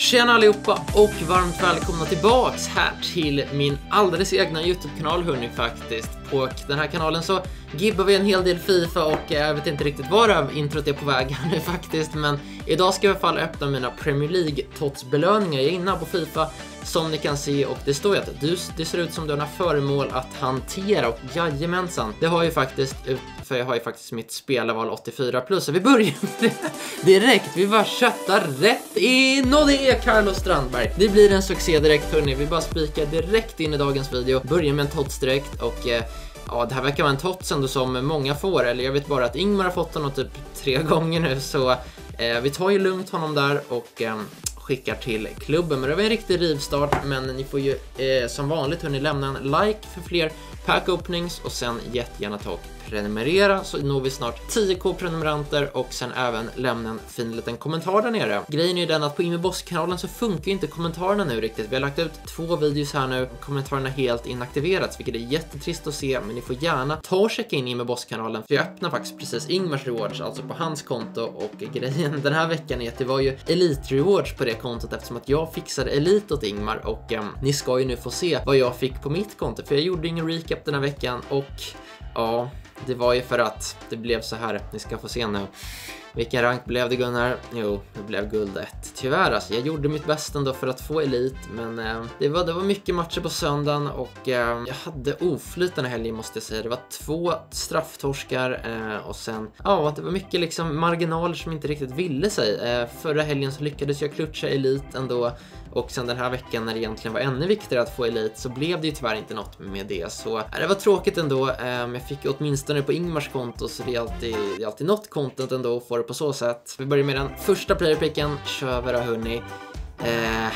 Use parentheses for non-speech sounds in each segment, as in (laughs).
Tjena allihopa och varmt välkomna tillbaks här till min alldeles egna Youtube-kanal hörni faktiskt. På den här kanalen så gibbar vi en hel del Fifa och eh, jag vet inte riktigt var introt är på väg här nu (laughs) faktiskt men idag ska jag i alla fall öppna mina Premier League tots belöningar. Jag är inne på Fifa som ni kan se och det står ju att du, det ser ut som du har några föremål att hantera och jajamensan, det har ju faktiskt för jag har ju faktiskt mitt spelarval 84 plus så vi börjar (laughs) direkt. Vi bara köttar rätt in och det är Carlos Strandberg. Det blir en succé direkt hörni. Vi bara spikar direkt in i dagens video. Börjar med en tots direkt och eh, Ja, det här verkar vara en tots ändå som många får, eller jag vet bara att Ingmar har fått honom typ tre (laughs) gånger nu, så eh, vi tar ju lugnt honom där och eh, skickar till klubben. Men det var en riktig rivstart, men ni får ju eh, som vanligt hörni lämna en like för fler pack openings och sen jättegärna ta och prenumerera så når vi snart 10k prenumeranter och sen även lämna en fin liten kommentar där nere. Grejen är ju den att på Boss-kanalen så funkar inte kommentarerna nu riktigt. Vi har lagt ut två videos här nu, kommentarerna helt inaktiverats, vilket är jättetrist att se, men ni får gärna ta och checka in Boss-kanalen, för jag öppnar faktiskt precis Ingmars rewards, alltså på hans konto och grejen den här veckan är att det var ju Elite rewards på det kontot eftersom att jag fixade Elite åt Ingmar och eh, ni ska ju nu få se vad jag fick på mitt konto, för jag gjorde ingen recap den här veckan och ja, det var ju för att det blev så här. Ni ska få se nu. Vilken rank blev det Gunnar? Jo, det blev guld 1. Tyvärr alltså, jag gjorde mitt bästa ändå för att få elit, men eh, det, var, det var mycket matcher på söndagen och eh, jag hade oflyt den här helgen måste jag säga. Det var två strafftorskar eh, och sen, ja, det var mycket liksom marginaler som inte riktigt ville sig. Eh, förra helgen så lyckades jag klutcha elit ändå och sen den här veckan när det egentligen var ännu viktigare att få Elite så blev det ju tyvärr inte något med det. Så eh, det var tråkigt ändå. Ehm, jag fick åtminstone på Ingmars konto så det är alltid, det är alltid något content ändå att få det på så sätt. Vi börjar med den första playerpicken. Kör vi då hörni. Eh...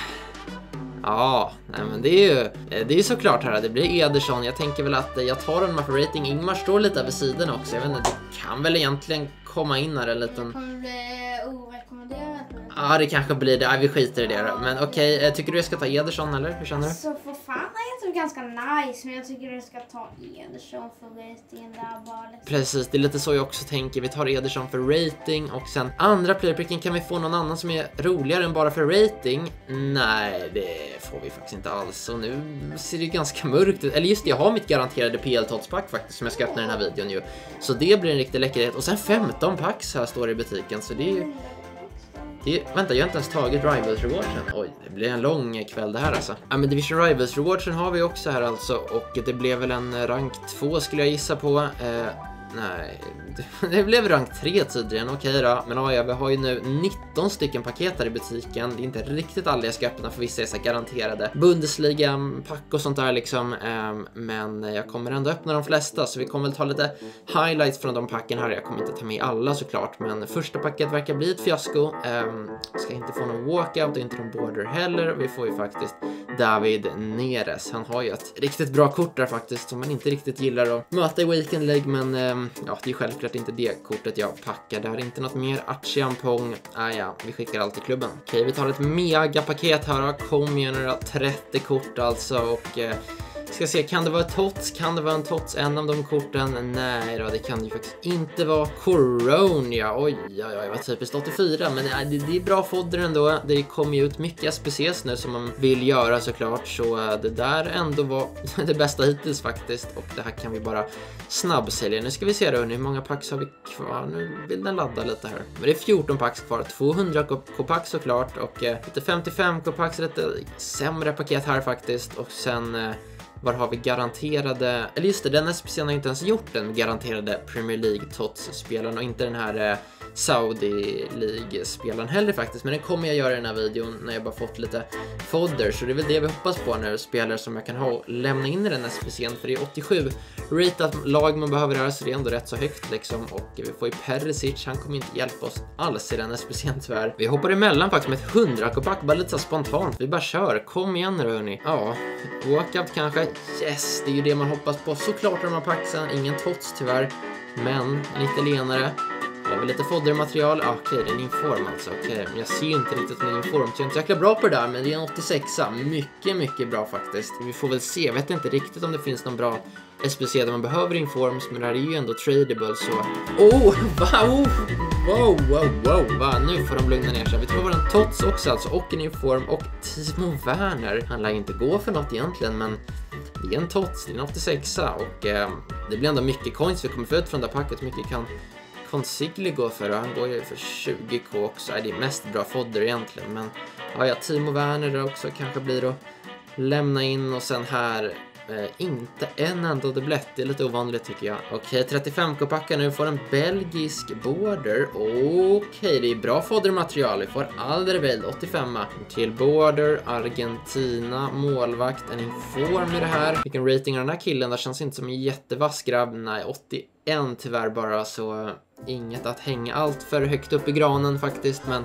Ja, nej men det är ju eh, det är såklart här, det blir Ederson. Jag tänker väl att eh, jag tar honom för rating. Ingmar står lite över sidan också. Jag vet inte, det kan väl egentligen komma in här en liten... Kommer det orekommenderad? Ja, det kanske blir det. Ja, vi skiter i det då. Men okej, okay, eh, tycker du jag ska ta Ederson eller? Hur känner du? Så för fan är jag ganska nice, men jag tycker du ska ta Ederson för ratingen där bara. Liksom. Precis, det är lite så jag också tänker. Vi tar Ederson för rating och sen andra playerpricken kan vi få någon annan som är roligare än bara för rating? Nej, det får vi faktiskt inte alls. Och nu ser det ganska mörkt ut. Eller just det, jag har mitt garanterade PL Tots pack faktiskt som jag ska öppna i den här videon ju. Så det blir en riktig läckerhet. Och sen 15 packs här står det i butiken, så det är ju det, vänta, jag har inte ens tagit Rivals Rewardsen. Oj, det blir en lång kväll det här alltså. Ja, men Division Rivals Rewardsen har vi också här alltså och det blev väl en rank 2 skulle jag gissa på. Eh, Nej, (laughs) det blev rank 3 tydligen. Okej då. Men ja, vi har ju nu 19 stycken paket här i butiken. Det är inte riktigt alla jag ska öppna för vissa är så garanterade. Bundesliga-pack och sånt där liksom. Ehm, men jag kommer ändå öppna de flesta så vi kommer väl ta lite highlights från de packen här. Jag kommer inte ta med alla såklart, men första packet verkar bli ett fiasko. Ehm, ska inte få någon walkout och inte någon border heller. Vi får ju faktiskt David Neres. Han har ju ett riktigt bra kort där faktiskt som man inte riktigt gillar att möta i Weekend League, men eh, ja, det är självklart inte det kortet jag packar. Det är inte något mer Achiampong. Ah, ja, vi skickar allt till klubben. Okej, vi tar ett megapaket här. Kom igen nu 30 kort alltså och eh, Ska se, kan det vara Tots? Kan det vara en Tots? En av de korten? Nej då, det kan det ju faktiskt inte vara. Coronia, oj, oj, oj, vad typiskt 84, men nej, det, det, är bra fodder ändå. Det kommer ju ut mycket SPCs nu som man vill göra såklart, så äh, det där ändå var (laughs) det bästa hittills faktiskt. Och det här kan vi bara snabbsälja. Nu ska vi se då, hur många packs har vi kvar? Nu vill den ladda lite här. Men det är 14 packs kvar, 200 k-packs såklart och eh, lite 55 k-packs, lite sämre paket här faktiskt. Och sen eh, var har vi garanterade, eller just det, den SPCn har inte ens gjort den garanterade Premier League TOTS-spelaren och inte den här eh, Saudi League-spelaren heller faktiskt, men det kommer jag göra i den här videon när jag bara fått lite fodder, så det är väl det vi hoppas på nu, spelare som jag kan ha och lämna in i den SPCn, för det är 87 ratat lag man behöver röra så det är ändå rätt så högt liksom, och vi får ju Perisic, han kommer inte hjälpa oss alls i den SPCn tyvärr. Vi hoppar emellan faktiskt med ett 100 kopack, bara lite så spontant, vi bara kör, kom igen nu hörni. Ja, walkout kanske, yes, det är ju det man hoppas på, såklart de här packsen, ingen tots tyvärr, men en italienare har vi lite foddermaterial? Ah, Okej, det är en inform alltså. Okej, men jag ser ju inte riktigt min inform. Så jag är inte så jäkla bra på det där, men det är en 86a. Mycket, mycket bra faktiskt. Vi får väl se. Jag vet inte riktigt om det finns någon bra SPC där man behöver informs, men det här är ju ändå tradable så... Oh, (laughs) va? Oh, wow, wow, wow, va? Nu får de lugna ner sig. Vi tar våran Tots också alltså, och en inform och Timo Werner. Han lär inte gå för något egentligen, men det är en Tots, det är en 86a och eh, det blir ändå mycket coins vi kommer få ut från det här packet. Mycket kan Consigli går för och han går ju för 20k också. Nej, Det är mest bra fodder egentligen, men ja, ja, Timo Werner där också kanske blir att lämna in och sen här Eh, inte en enda dubblett, det är lite ovanligt tycker jag. Okej, 35k-packar nu, får en belgisk border. Okej, det är bra foddermaterial. Vi får Alderweireld, 85 till border, Argentina, målvakt, en inform i det här. Vilken rating har den här killen? Det känns inte som en jättevass grabb. Nej, 81 tyvärr bara, så inget att hänga allt för högt upp i granen faktiskt, men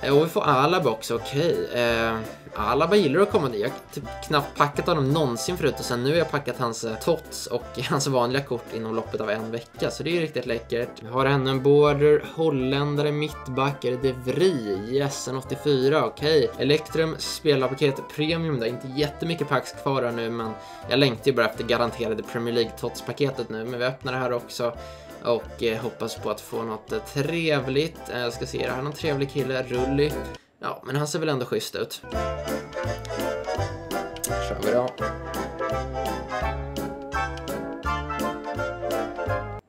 eh, och vi får Alaba också, okej. Okay. Eh, Alaba gillar att komma dit. Jag har typ knappt packat honom någonsin förut och sen nu har jag packat hans eh, tots och (laughs) hans vanliga kort inom loppet av en vecka. Så det är ju riktigt läckert. Vi har ännu en border, holländare, mittbackare, De Vri, yes, en 84, okej. Okay. Elektrum spelarpaket premium där, inte jättemycket packs kvar nu men jag längtar ju bara efter garanterade Premier League tots-paketet nu. Men vi öppnar det här också och eh, hoppas på att få något eh, trevligt. Eh, jag ska se, är det här någon trevlig kille? Rully. Ja, men han ser väl ändå schysst ut. kör vi då.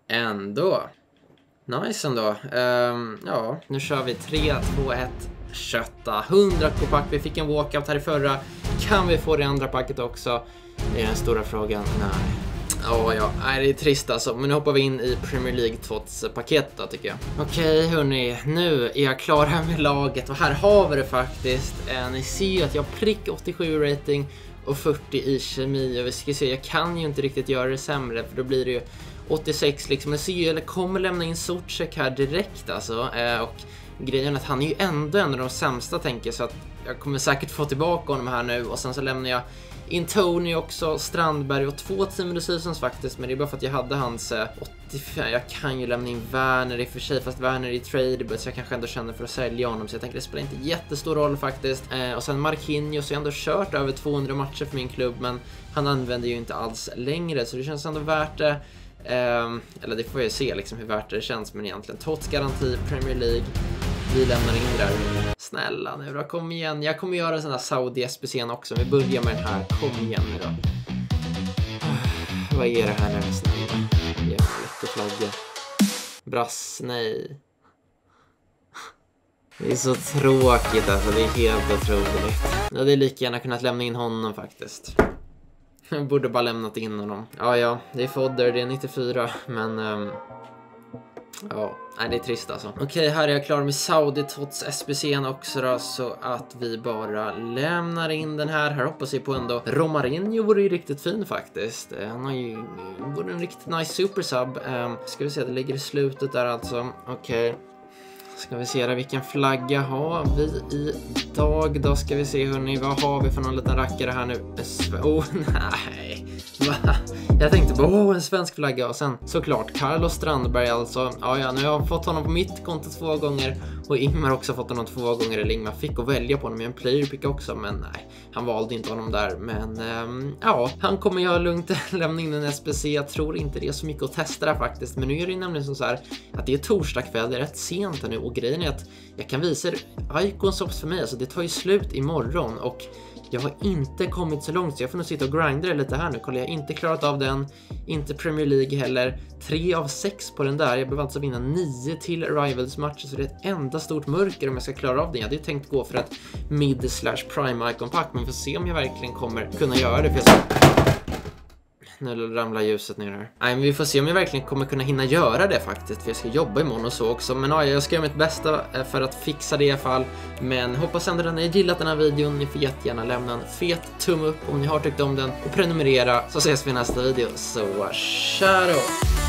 Ändå. Nice ändå. Um, ja, nu kör vi 3, 2, 1, kötta. 100 k-pack. Vi fick en walkout här i förra. Kan vi få det andra packet också? Det är den stora frågan. Nej. Ja, ja, Nej, det är trist alltså. Men nu hoppar vi in i Premier League 2-paketet då tycker jag. Okej hörni, nu är jag klar här med laget och här har vi det faktiskt. Eh, ni ser ju att jag har prick 87 rating och 40 i kemi och vi ska se, jag kan ju inte riktigt göra det sämre för då blir det ju 86 liksom. Ni ser ju, eller kommer lämna in Sortsek här direkt alltså. Eh, och grejen är att han är ju ändå en av de sämsta tänker jag så att jag kommer säkert få tillbaka honom här nu och sen så lämnar jag Intoni också, Strandberg och två Team Seasons faktiskt, men det är bara för att jag hade hans eh, 85. Jag kan ju lämna in Werner i och för sig, fast Werner är tradable så jag kanske ändå känner för att sälja honom, så jag tänker det spelar inte jättestor roll faktiskt. Eh, och sen Marquinhos, jag har ändå kört över 200 matcher för min klubb, men han använder ju inte alls längre, så det känns ändå värt det. Eh, eller det får jag ju se liksom hur värt det känns, men egentligen Tots garanti, Premier League. Vi lämnar in det här. Snälla nu då, kom igen. Jag kommer göra en sån där Saudi SPC'n också. Vi börjar med den här. Kom igen nu då. Vad är det här nu snälla? Jätteflagga. Brass, nej. Det är så tråkigt alltså, det är helt otroligt. Jag hade lika gärna kunnat lämna in honom faktiskt. Jag borde bara lämnat in honom. Ja, ja, det är fodder, det är 94, men... Um... Ja, nej det är trist alltså. Okej, okay, här är jag klar med Saudi trots SBC'n också då, så att vi bara lämnar in den här. Här hoppas jag på ändå Romarinho vore ju riktigt fin faktiskt. Eh, han har ju, eh, vore en riktigt nice supersub. Um, ska vi se, det ligger i slutet där alltså. Okej. Okay. Ska vi se där, vilken flagga har vi idag? Då ska vi se hörni, vad har vi för någon liten rackare här nu? Oh, (laughs) nej. Va? Jag tänkte bara, åh, en svensk flagga och sen såklart Carlos Strandberg alltså. Ja, ja, nu har jag fått honom på mitt konto två gånger och Ingmar har också fått honom två gånger. Eller Ingmar fick att välja på honom i en player pick också, men nej, han valde inte honom där. Men ähm, ja, han kommer jag lugnt (laughs) lämna in en SPC. Jag tror inte det är så mycket att testa där faktiskt, men nu är det nämligen så här att det är torsdag kväll, det är rätt sent här nu och grejen är att jag kan visa er Icons för mig, alltså det tar ju slut imorgon och jag har inte kommit så långt så jag får nog sitta och grinda det lite här nu. Kolla, jag har inte klarat av den. Inte Premier League heller. Tre av sex på den där. Jag behöver alltså vinna nio till Rivals-matcher så det är ett enda stort mörker om jag ska klara av den. Jag hade ju tänkt gå för ett mid slash prime icon pack men vi får se om jag verkligen kommer kunna göra det. För jag nu ramlar ljuset ner här. Nej, men vi får se om jag verkligen kommer kunna hinna göra det faktiskt, för jag ska jobba imorgon och så också. Men ja, jag ska göra mitt bästa eh, för att fixa det i alla fall. Men hoppas ändå att ni har gillat den här videon. Ni får jättegärna lämna en fet tumme upp om ni har tyckt om den och prenumerera så ses vi i nästa video. Så tja då!